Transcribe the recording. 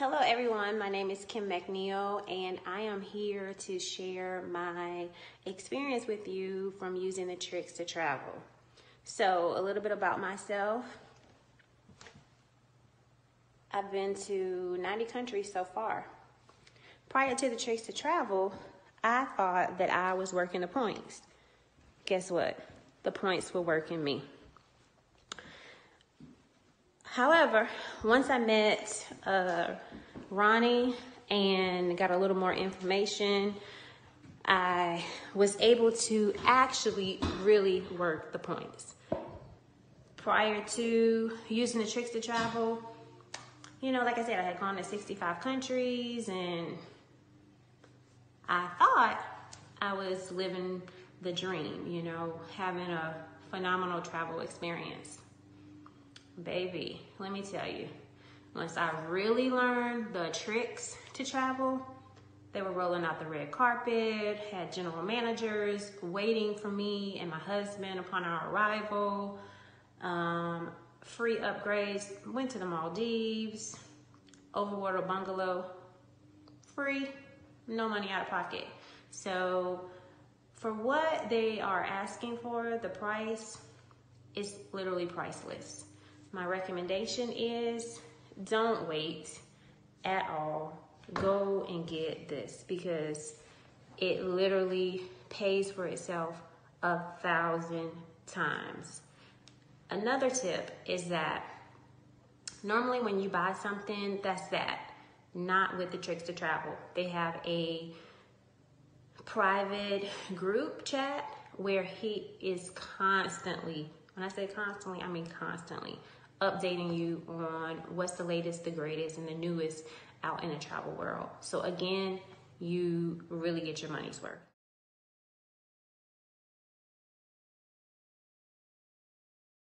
Hello, everyone. My name is Kim McNeil, and I am here to share my experience with you from using the tricks to travel. So, a little bit about myself. I've been to 90 countries so far. Prior to the tricks to travel, I thought that I was working the points. Guess what? The points were working me. However, once I met uh, Ronnie and got a little more information, I was able to actually really work the points. Prior to using the tricks to travel, you know, like I said, I had gone to 65 countries and I thought I was living the dream, you know, having a phenomenal travel experience. Baby, let me tell you, once I really learned the tricks to travel, they were rolling out the red carpet, had general managers waiting for me and my husband upon our arrival, um, free upgrades, went to the Maldives, overwater bungalow, free, no money out of pocket. So for what they are asking for, the price is literally priceless. My recommendation is don't wait at all. Go and get this because it literally pays for itself a thousand times. Another tip is that normally when you buy something, that's that, not with the tricks to travel. They have a private group chat where he is constantly, when I say constantly, I mean constantly updating you on what's the latest, the greatest, and the newest out in the travel world. So again, you really get your money's worth.